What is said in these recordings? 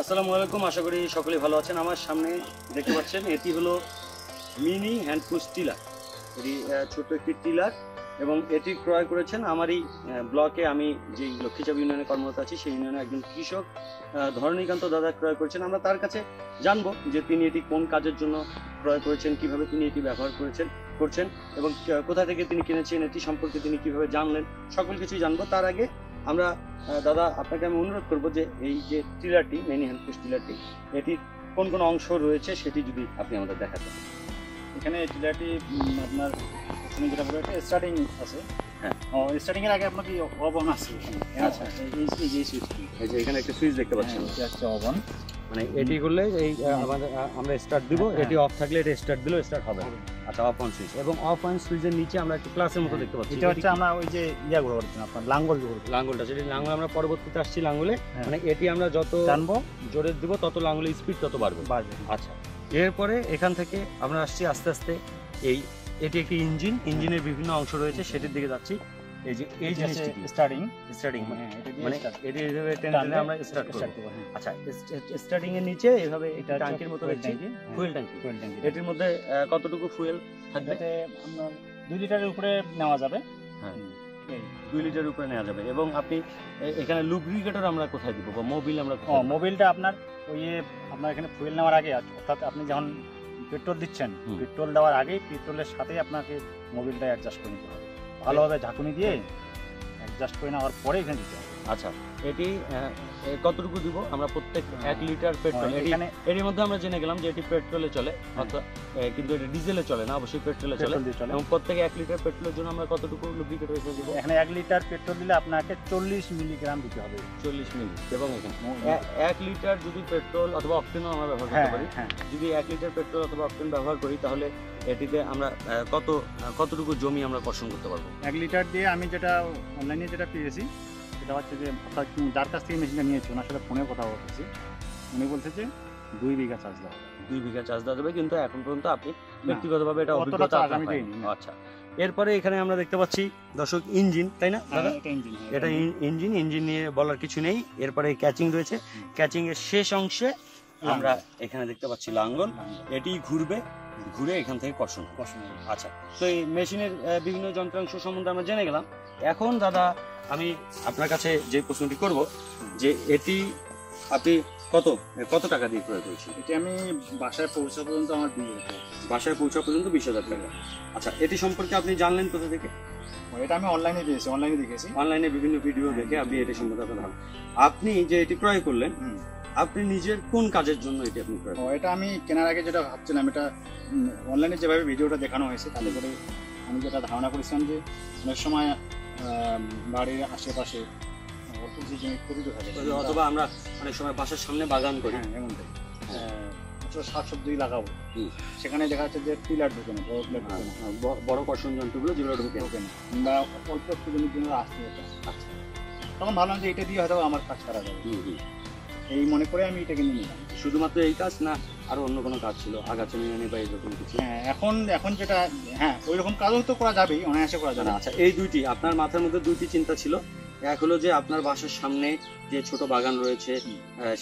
আসসালামু আলাইকুম, আশা করি সকলে ভালো আছেন। আমার সামনে দেখতে পাচ্ছেন, এটি হলো মিনি হ্যান্ড পুশ টিলার। এটি ছোট একটি টিলার এবং এটি ক্রয় করেছেন আমারই ব্লকে আমি যে লক্ষ্মীচাপ ইউনিয়নে কর্মরত আছি, সেই ইউনিয়নের একজন কৃষক ধরণীকান্ত দাদা ক্রয় করেছেন। আমরা তার কাছে জানব যে তিনি এটি কোন কাজের জন্য ক্রয় করেছেন, কীভাবে তিনি এটি ব্যবহার করেছেন, করছেন এবং কোথা থেকে তিনি কিনেছেন, এটি সম্পর্কে তিনি কীভাবে জানলেন, সকল কিছুই জানব। তার আগে আমরা দাদা আপনাকে আমি অনুরোধ করব যে এই যে টিলারটি মিনি হ্যান্ড পুশ টিলারটি এটির কোন কোন অংশ রয়েছে সেটি যদি আপনি আমাদের দেখাতেন এখানে টিলারটি আপনার তুমি যেটা বলে স্টার্টিং আছে। হ্যাঁ। স্টার্টিং এর আগে আপনার কি অবন আছে? আচ্ছা। এই- যে সুইচটি এই যে এখানে একটা সুইচ দেখতে পাচ্ছেন এটা হচ্ছে অবন। মানে এটি করলে এই আমাদের আমরা স্টার্ট দিব হ্যাঁ। এটি অফ থাকলে এটা স্টার্ট দিলেও স্টার্ট হবে। আচ্ছা অফ অন সুইচ এবং অফ অন সুইচের নিচে আমরা একটু ক্লাসের মতো দেখতে পাচ্ছি। এটা হচ্ছে আমরা ওই যে ইয়া গুলো করছি আপনার লাঙ্গলগুলো লাঙ্গলটা সেটি লাঙ্গল আমরা পরবর্তীতে আসছি লাঙ্গলে। হ্যাঁ। মানে এটি আমরা যত জানব জোরে দিব তত লাঙ্গলের স্পিড তত বাড়বে। বাড়বে। আচ্ছা এরপরে এখান থেকে আমরা আসছি আস্তে আস্তে এই এটি একটি ইঞ্জিন ইঞ্জিনের বিভিন্ন অংশ রয়েছে সেটির দিকে যাচ্ছি। এই যে এই জিনিসটি স্টার্টিং স্টার্টিং এটা দিয়ে মানে এইভাবে টেনে টেনে আমরা স্টার্ট করব। আচ্ছা স্টার্টিং এর নিচে এইভাবে এটা ট্যাঙ্কির মতো দেখছি ফুয়েল ট্যাঙ্কি ফুয়েল ট্যাঙ্কি এটির মধ্যে কতটুকু ফুয়েল থাকবে? আমরা দুই লিটারের উপরে নেওয়া যাবে। হ্যাঁ। দুই লিটার উপরে নেওয়া যাবে। এবং আপনি এখানে লুব্রিকেটর আমরা কোথায় দিব বা মোবিল আমরা? মোবিলটা আপনার ওই আপনার এখানে ফুয়েল নেওয়ার আগে অর্থাৎ আপনি যখন পেট্রোল দিচ্ছেন পেট্রোল দেওয়ার আগেই পেট্রোলের সাথেই আপনাকে মোবিলটা অ্যাডজাস্ট করে নিতে হবে। ভালোভাবে ঝাঁকুনি দিয়ে অ্যাডজাস্ট করে নেওয়ার পরে এখানে দিতে হবে। আচ্ছা এটি কতটুকু দিব? আমরা প্রত্যেক এক লিটার পেট্রোল এটি এর মধ্যে আমরা জেনে গেলাম যে এটি পেট্রোলে চলে অর্থাৎ এ, কিন্তু এটা ডিজেলে চলে না অবশ্যই পেট্রোলে চলে। এবং প্রত্যেকে এক লিটার পেট্রোলের জন্য আমরা কতটুকু লুব্রিকেটর এসে দিব? এখানে এক লিটার পেট্রোল দিলে আপনাকে চল্লিশ মিলিগ্রাম দিতে হবে। চল্লিশ মিলি এবং এখানে। এক লিটার যদি পেট্রোল অথবা অক্টেনও আমরা ব্যবহার হ্যাঁ করতে পারি হ্যাঁ। যদি এক লিটার পেট্রোল অথবা অক্টেন ব্যবহার করি তাহলে এটিতে আমরা কত কতটুকু জমি আমরা কর্ষণ করতে পারব? এক লিটার দিয়ে আমি যেটা অনলাইনে যেটা পেয়েছি সেটা হচ্ছে যে অর্থাৎ যার কাছ থেকে মেশিনটা নিয়েছি ওনার সাথে ফোনে কথা বলতেছি। উনি বলছে যে দুই বিঘা চাষ দেওয়া। দুই বিঘা চাষ দেওয়া যাবে কিন্তু এখন পর্যন্ত আপনি ব্যক্তিগতভাবে এটা অভিজ্ঞতা। আচ্ছা এরপরে এখানে আমরা দেখতে পাচ্ছি দর্শক ইঞ্জিন তাই না দাদা? হ্যাঁ, এটা ইঞ্জিন। এটা ইঞ্জিন ইঞ্জিন নিয়ে বলার কিছু নেই। এরপরে ক্যাচিং রয়েছে। ক্যাচিং এর শেষ অংশে আমরা এখানে দেখতে পাচ্ছি লাঙ্গল। এটি ঘুরবে ঘুরে এখান থেকে কর্ষণ হবে। আচ্ছা তো এই মেশিনের বিভিন্ন যন্ত্রাংশ সম্বন্ধে আমরা জেনে গেলাম। এখন দাদা আমি আপনার কাছে যে প্রশ্নটি করব যে এটি আপনি কত কত টাকা দিয়ে ক্রয় করেছেন? এটা আমি বাসায় পৌঁছা পর্যন্ত আমার বিয়ে বাসায় পৌঁছা পর্যন্ত বিশ হাজার টাকা। আচ্ছা এটি সম্পর্কে আপনি জানলেন কোথা থেকে? এটা আমি অনলাইনে দিয়েছি অনলাইনে দেখেছি। অনলাইনে বিভিন্ন ভিডিও দেখে আপনি এটি সম্পর্কে আপনার আপনি যে এটি ক্রয় করলেন। আপনি নিজের কোন কাজের জন্য এটি আপনি করলেন এটা আমি কেনার আগে যেটা ভাবছিলাম এটা অনলাইনে যেভাবে ভিডিওটা দেখানো হয়েছে তাতে করে আমি যেটা ধারণা করেছিলাম যে অনেক সময় বাড়ির আশেপাশে অথবা আমরা অনেক সময় বাসার সামনে বাগান করি। হ্যাঁ এমনটাই। শাক সবজি লাগাবো। সেখানে দেখা যাচ্ছে যে পিলার ঢুকে না বড় ঢুকে না। হ্যাঁ, বড় কর্ষণ যন্ত্রগুলো যেগুলো ঢুকে ঢুকে না। অল্প একটু জমির জন্য আসতে হতো আচ্ছা। তখন ভাবলাম যে এটা দিয়ে হয়তো আমার কাজ করা যাবে। এই মনে করে আমি এটা কিনে নিলাম। শুধুমাত্র এই কাজ না আরও অন্য কোনো কাজ ছিল? আগাছা নিয়ে বা এরকম কিছু? হ্যাঁ এখন এখন যেটা হ্যাঁ ওই রকম কাজও তো করা যাবেই অনায়াসে করা যাবে। আচ্ছা এই দুইটি আপনার মাথার মধ্যে দুইটি চিন্তা ছিল? এক হলো যে আপনার বাসার সামনে যে ছোট বাগান রয়েছে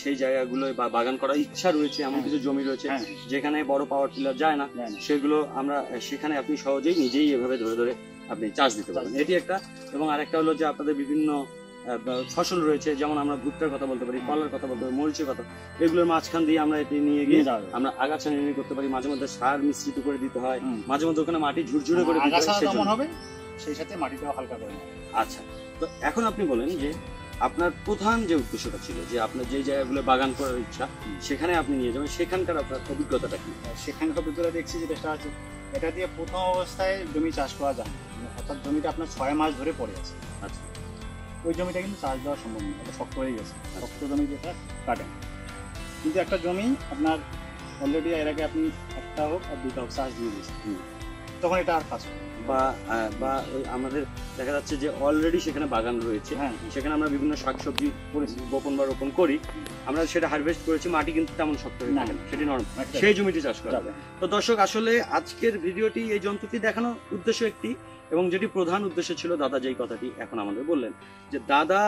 সেই জায়গাগুলো বা বাগান করার ইচ্ছা রয়েছে এমন হ্যাঁ। কিছু জমি রয়েছে হ্যাঁ। যেখানে বড় পাওয়ার টিলার যায় না সেগুলো আমরা সেখানে আপনি সহজেই নিজেই এভাবে ধরে ধরে আপনি চাষ দিতে পারেন। এটি একটা এবং আরেকটা হলো যে আপনাদের বিভিন্ন ফসল রয়েছে যেমন আমরা ভুট্টার কথা বলতে পারি কলার কথা বলতে পারি মরিচের কথা এগুলোর মাঝখান দিয়ে আমরা এটি নিয়ে গিয়ে। আমরা আগাছা নির্ণয় করতে পারি মাঝে মধ্যে সার মিশ্রিত করে দিতে হয় মাঝে মধ্যে ওখানে মাটি ঝুরঝুরে করে দিতে হয় হবে সেই সাথে মাটিটাও হালকা করে আচ্ছা তো এখন আপনি বলেন যে আপনার প্রধান যে উদ্দেশ্যটা ছিল যে আপনার যে জায়গাগুলো বাগান করার ইচ্ছা সেখানে আপনি নিয়ে যাবেন সেখানকার আপনার অভিজ্ঞতাটা কি? সেখানকার ভিতরে দেখছি যে যেটা আছে। এটা দিয়ে প্রথম অবস্থায় জমি চাষ করা যায় অর্থাৎ জমিটা আপনার ছয় মাস ধরে পড়ে আছে। আচ্ছা। ওই জমিটা কিন্তু চাষ দেওয়া সম্ভব নয় এটা শক্ত হয়ে গেছে। শক্ত জমি যেটা কাটেন কিন্তু একটা জমি আপনার অলরেডি এর আগে আপনি একটা হোক আর দুটা হোক চাষ দিয়ে দিয়েছেন। তখন এটা আর কাজ হবে। বা বা আমাদের দেখা যাচ্ছে যে অলরেডি সেখানে বাগান রয়েছে। হ্যাঁ। সেখানে আমরা বিভিন্ন শাকসবজি বপন বা রোপণ করি। আমরা সেটা হারভেস্ট করেছি মাটি কিন্তু তেমন শক্ত হয়ে। থাকে সেটি নরম সেই জমিটি চাষ করা যাবে। তো দর্শক আসলে আজকের ভিডিওটি এই যন্ত্রটি দেখানোর উদ্দেশ্য একটি এবং যেটি প্রধান উদ্দেশ্য ছিল দাদা যেই কথাটি এখন আমাদের বললেন যে দাদা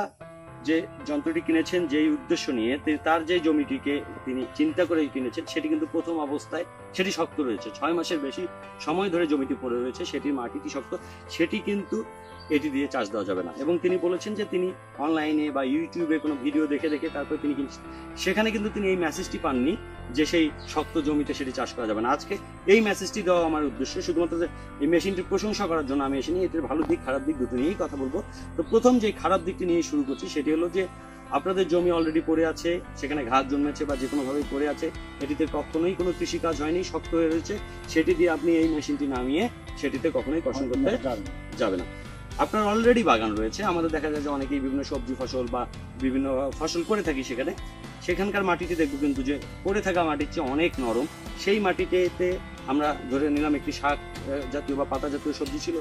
যে যন্ত্রটি কিনেছেন, যেই উদ্দেশ্য নিয়ে তার যে জমিটিকে তিনি চিন্তা করে কিনেছেন, সেটি কিন্তু প্রথম অবস্থায় সেটি শক্ত রয়েছে। ছয় মাসের বেশি সময় ধরে জমিটি পড়ে রয়েছে, সেটির মাটিটি শক্ত, সেটি কিন্তু এটি দিয়ে চাষ দেওয়া যাবে না। এবং তিনি বলেছেন যে তিনি অনলাইনে বা ইউটিউবে কোনো ভিডিও দেখে দেখে তারপর তিনি কিনছেন। সেখানে কিন্তু তিনি এই মেসেজটি পাননি যে সেই শক্ত জমিতে সেটি চাষ করা যাবে না। আজকে এই মেসেজটি দেওয়া আমার উদ্দেশ্য, শুধুমাত্র যে এই মেশিনটির প্রশংসা করার জন্য আমি এসে নিয়ে, এটির ভালো দিক, খারাপ দিক দুটো নিয়েই কথা বলব। তো প্রথম যে খারাপ দিকটি নিয়ে শুরু করছি, সেটি হলো যে আপনাদের জমি অলরেডি পড়ে আছে সেখানে ঘাস জন্মেছে বা যে কোনোভাবে পড়ে আছে এটিতে কখনোই কোনো কৃষিকাজ হয়নি শক্ত হয়ে রয়েছে সেটি দিয়ে আপনি এই মেশিনটি নামিয়ে সেটিতে কখনোই কষণ করতে যাবে না। আপনার অলরেডি বাগান রয়েছে আমাদের দেখা যায় যে অনেকেই বিভিন্ন সবজি ফসল বা বিভিন্ন ফসল করে থাকি সেখানে সেখানকার মাটিতে দেখব কিন্তু যে পড়ে থাকা মাটির চেয়ে অনেক নরম সেই মাটিতে আমরা ধরে নিলাম একটি শাক জাতীয় বা পাতা জাতীয় সবজি ছিল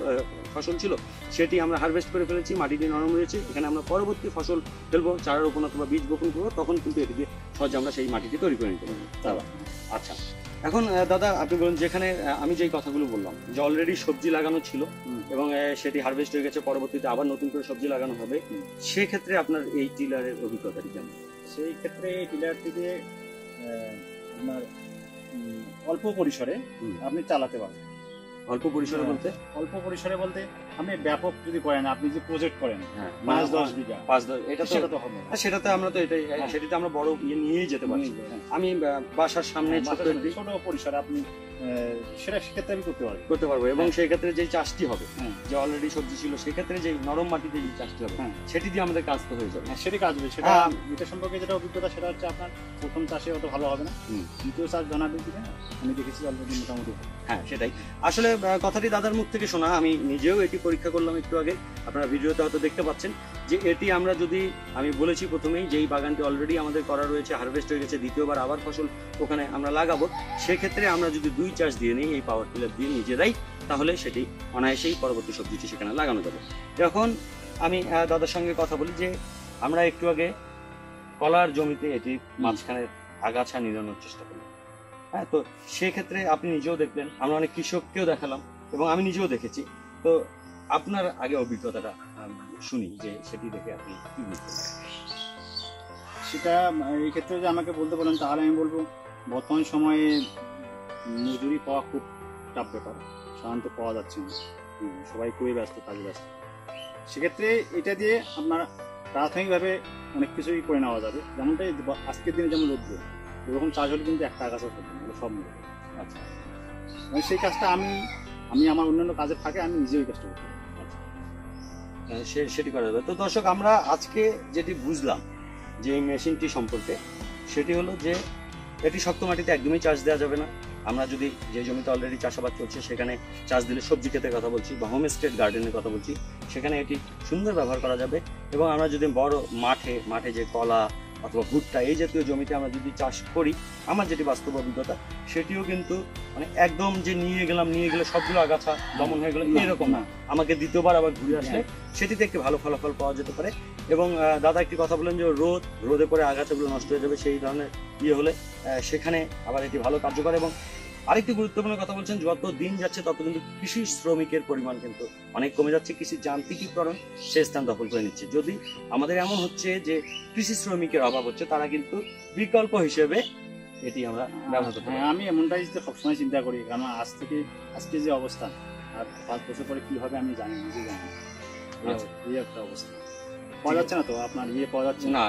ফসল ছিল সেটি আমরা হারভেস্ট করে ফেলেছি মাটিটি নরম রয়েছে এখানে আমরা পরবর্তী ফসল ফেলব চারা রোপণ অথবা বীজ বপন করব তখন কিন্তু এটি দিয়ে সহজে আমরা সেই মাটিটি তৈরি করে নিতে পারব। যাবে আচ্ছা। এখন দাদা আপনি বলুন যেখানে আমি যেই কথাগুলো বললাম যে অলরেডি সবজি লাগানো ছিল এবং সেটি হারভেস্ট হয়ে গেছে পরবর্তীতে আবার নতুন করে সবজি লাগানো হবে। সেক্ষেত্রে আপনার এই টিলারের অভিজ্ঞতাটি কেমন? সেই ক্ষেত্রে এই আপনার উম, অল্প পরিসরে আপনি চালাতে পারবেন অল্প পরিসরে হ্যাঁ। বলতে অল্প পরিসরে বলতে আপনি ব্যাপক যদি করেন আপনি যে প্রজেক্ট করেন হ্যাঁ পাঁচ দশ বিঘা পাঁচ দশ এটা সেটা তো হবে না। হ্যাঁ, সেটাতে আমরা তো এটাই সেটাতে আমরা বড় ইয়ে নিয়েই যেতে পারি। আমি বাসার সামনে ছোট পরিসরে আপনি সেটা সেক্ষেত্রে আমি করতে পারবেন করতে পারব এবং হ্যাঁ। সেই ক্ষেত্রে যে চাষটি হবে। যে অলরেডি সবজি ছিল সেক্ষেত্রে যে নরম মাটিতে যে চাষটি হবে। সেটি দিয়ে আমাদের কাজ তো হয়ে যাবে হ্যাঁ, সেটাই কাজ হবে সেটা হ্যাঁ। এটা সম্পর্কে যেটা অভিজ্ঞতা সেটা হচ্ছে আপনার প্রথম চাষে অত ভালো হবে না দ্বিতীয় চাষ আমি দেখেছি অলরেডি মোটামুটি হ্যাঁ সেটাই আসলে কথাটি দাদার মুখ থেকে শোনা আমি নিজেও এটি পরীক্ষা করলাম একটু আগে আপনারা ভিডিওতে হয়তো দেখতে পাচ্ছেন যে এটি আমরা যদি আমি বলেছি প্রথমেই যে এই বাগানটি অলরেডি আমাদের করা রয়েছে হারভেস্ট হয়ে গেছে দ্বিতীয়বার আবার ফসল ওখানে আমরা লাগাবো। সেক্ষেত্রে আমরা যদি দুই চাষ দিয়ে নিই এই পাওয়ার টিলার দিয়ে নিজেরাই তাহলে সেটি অনায়াসেই পরবর্তী সবজিটি সেখানে লাগানো যাবে। এখন আমি দাদার সঙ্গে কথা বলি যে আমরা একটু আগে কলার জমিতে এটি মাঝখানে আগাছা নিরানোর চেষ্টা করি হ্যাঁ তো সেক্ষেত্রে আপনি নিজেও দেখলেন আমরা অনেক কৃষককেও দেখালাম এবং আমি নিজেও দেখেছি। তো আপনার আগে অভিজ্ঞতাটা শুনি যে সেটি দেখে আপনি কি বুঝতে সেটা এই ক্ষেত্রে যে আমাকে বলতে বলেন, তাহলে আমি বলব বর্তমান সময়ে মজুরি পাওয়া খুব টাফ ব্যাপার। সাধারণত পাওয়া যাচ্ছে না। সবাই খুবই ব্যস্ত, কাজে ব্যস্ত। সেক্ষেত্রে এটা দিয়ে আপনার প্রাথমিকভাবে অনেক কিছুই করে নেওয়া যাবে। যেমনটা এই ব- আজকের দিনে যেমন রোদ্র ওরকম চাষ হলে কিন্তু একটা আগাছা করবে না সব মিলে। আচ্ছা। সেই কাজটা আমি আমি আমার অন্যান্য কাজের ফাঁকে আমি নিজেই কাজটা করতে সেটি করা যাবে। তো দর্শক, আমরা আজকে যেটি বুঝলাম যে এই মেশিনটি সম্পর্কে, সেটি হলো যে এটি শক্ত মাটিতে একদমই চাষ দেওয়া যাবে না। আমরা যদি যে জমিতে অলরেডি চাষাবাদ চলছে সেখানে চাষ দিলে সবজি ক্ষেতের কথা বলছি বা হোম স্টেট গার্ডেনের কথা বলছি, সেখানে এটি সুন্দর ব্যবহার করা যাবে। এবং আমরা যদি বড় মাঠে মাঠে যে কলা অথবা ভুট্টা এই জাতীয় জমিতে আমরা যদি চাষ করি আমার যেটি বাস্তব অভিজ্ঞতা সেটিও কিন্তু মানে একদম যে নিয়ে গেলাম নিয়ে গেলে সবগুলো আগাছা দমন হয়ে গেল এরকম না। আমাকে দ্বিতীয়বার আবার ঘুরে আসলে সেটিতে একটি ভালো ফলাফল পাওয়া যেতে পারে। এবং দাদা একটি কথা বলেন যে রোদ রোদে পরে আগাছাগুলো নষ্ট হয়ে যাবে সেই ধরনের ইয়ে হলে সেখানে আবার এটি ভালো কার্যকর। এবং আরেকটি গুরুত্বপূর্ণ কথা বলছেন যত দিন যাচ্ছে তত কিন্তু কৃষি শ্রমিকের পরিমাণ কিন্তু অনেক কমে যাচ্ছে। কৃষি যান্ত্রিকীকরণ সে স্থান দখল করে নিচ্ছে। যদি আমাদের এমন হচ্ছে যে কৃষি শ্রমিকের অভাব হচ্ছে তারা কিন্তু বিকল্প হিসেবে এটি আমরা ব্যবহার করতে পারি। হ্যাঁ আমি এমনটাই তো সবসময় চিন্তা করি কারণ আজ থেকে আজকে যে অবস্থা আর পাঁচ বছর পরে কি হবে আমি জানি নিজে জানি আচ্ছা। এই একটা অবস্থা। পাওয়া যাচ্ছে না তো? আপনার ইয়ে পাওয়া যাচ্ছে না?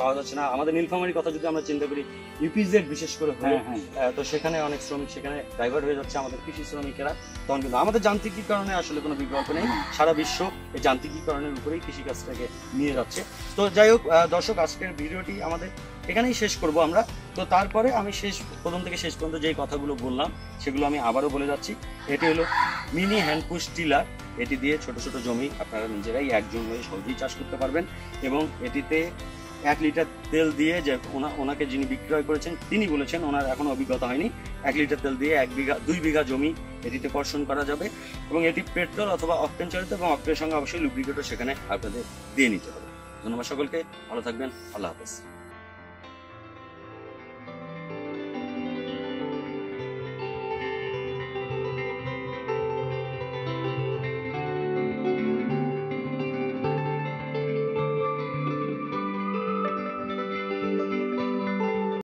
পাওয়া যাচ্ছে না। আমাদের নীলফামারির কথা যদি আমরা চিন্তা করি ইউপিজেড বিশেষ করে হ্যাঁ হ্যাঁ। তো সেখানে অনেক শ্রমিক সেখানে ডাইভার্ট হয়ে যাচ্ছে আমাদের কৃষি শ্রমিকেরা। তখন কিন্তু আমাদের যান্ত্রিকীকরণে আসলে কোনো বিকল্প নেই। সারা বিশ্ব এই যান্ত্রিকীকরণের উপরেই কৃষিকাজটাকে নিয়ে যাচ্ছে। তো যাই হোক দর্শক আজকের ভিডিওটি আমাদের এখানেই শেষ করব আমরা। তো তারপরে আমি শেষ প্রথম থেকে শেষ পর্যন্ত যেই কথাগুলো বললাম সেগুলো আমি আবারও বলে যাচ্ছি। এটি হলো মিনি হ্যান্ডপুশ টিলার এটি দিয়ে ছোট ছোট জমি আপনারা নিজেরাই একজন হয়ে সহজেই চাষ করতে পারবেন এবং এটিতে এক লিটার তেল দিয়ে যে ওনা ওনাকে যিনি বিক্রয় করেছেন, তিনি বলেছেন ওনার এখনও অভিজ্ঞতা হয়নি। এক লিটার তেল দিয়ে এক বিঘা দুই বিঘা জমি এটিতে কর্ষণ করা যাবে এবং এটি পেট্রোল অথবা অকটেন চালিত এবং অকটেনের সঙ্গে অবশ্যই লুব্রিকেটও সেখানে আপনাদের দিয়ে নিতে হবে। ধন্যবাদ সকলকে, ভালো থাকবেন, আল্লাহ হাফেজ।